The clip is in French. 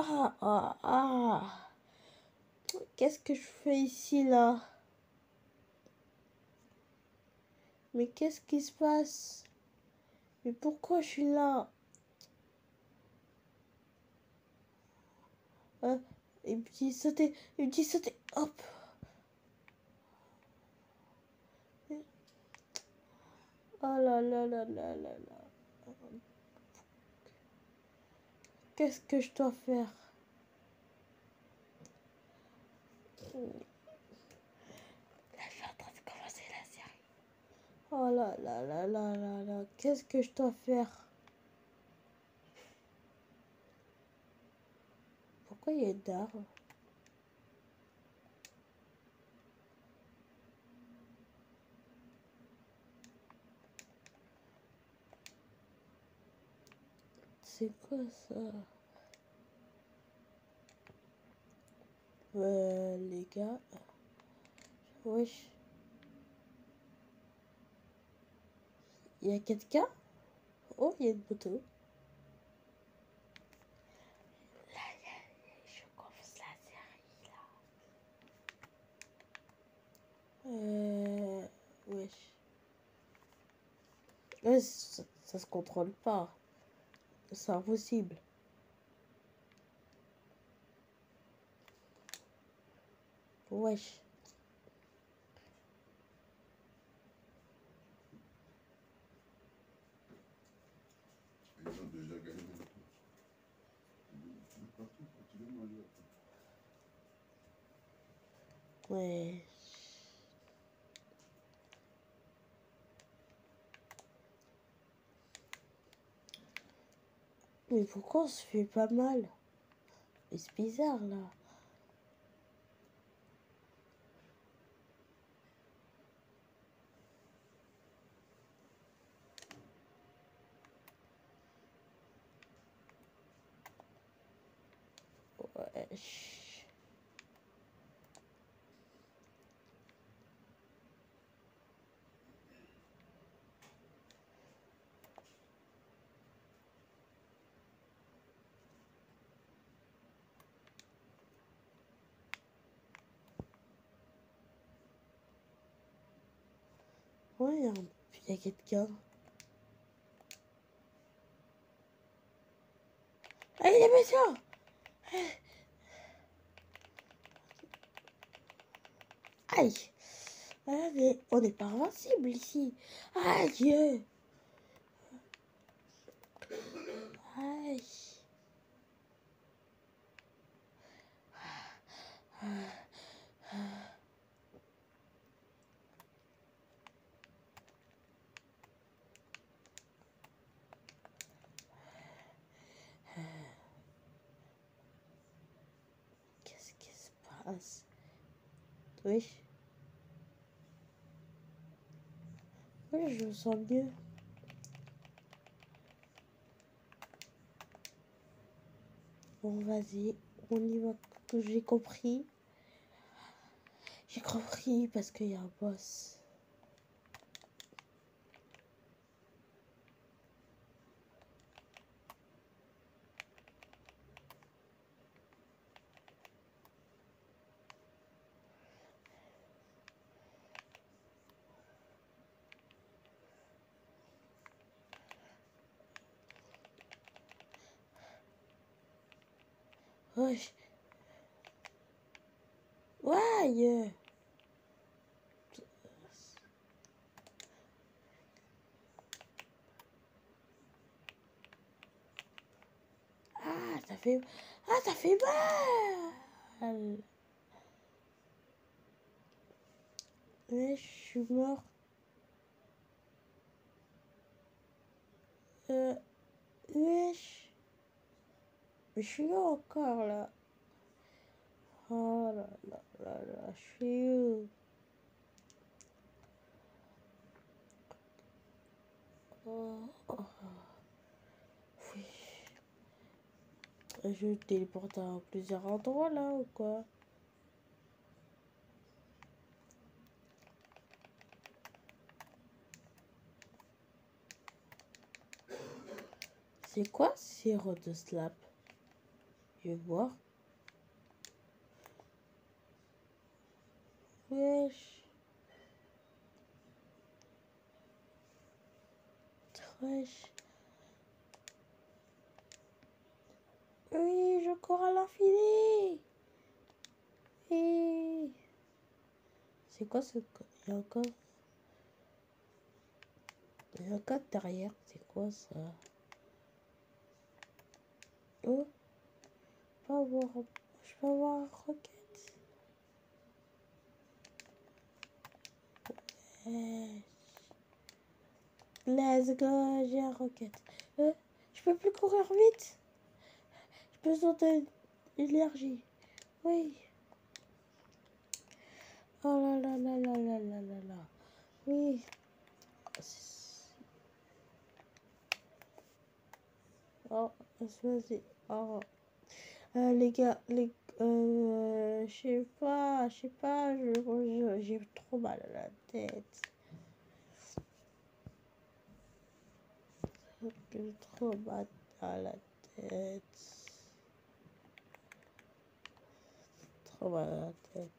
Ah, ah, ah. Qu'est-ce que je fais ici, là? Mais qu'est-ce qui se passe? Mais pourquoi je suis là? Euh, Il me dit sauter, il me dit sauter, hop. Oh là là là là là là. Qu'est-ce que je dois faire? Là, je suis en train de commencer la série. Oh là là là là là là. Qu'est-ce que je dois faire? Pourquoi il y a une C'est quoi ça? Euh, Les gars. Wesh. Y a quelqu'un Oh, il y a une moto. Euh... Wesh. Ouais, ça se contrôle pas. C'est impossible. Wesh. Continuez à jouer. Wesh. Mais pourquoi on se fait pas mal? Mais c'est bizarre là. Ouais, un- il y a quelqu'un. Ah, il est méchant Aïe! Ah, mais on n'est pas invincible ici. Aïe Qu'est-ce qui se passe Oui. Je me sens mieux. Bon, vas-y, on y va. J'ai compris. J'ai compris parce qu'il y a un boss. Wesh. Ouais. Ah, ça fait... Ah, ça fait mal. Ouais, je suis mort. Euh... Wesh. Je suis là encore, là. Oh là là là là, je suis où? Oh. Oui. Je téléporte à plusieurs endroits, là, ou quoi? C'est quoi, sirop de slap? Je vais voir. Wesh. Wesh. Oui, je cours à l'infini. Oui. C'est quoi ce... Il y a encore... Il y a un code derrière. C'est quoi ça? Oh. Je peux avoir... Je peux avoir. Wesh. Let's go, j'ai un roquette. Euh, je peux plus courir vite. J'ai besoin d'énergie. Oui. Oh là là là là là là là là. Oui. Oh, vas-y. Oh. Euh, les gars, les... Euh, je sais pas, je sais pas, j'ai trop mal à la tête. J'ai trop mal à la tête. Trop mal à la tête.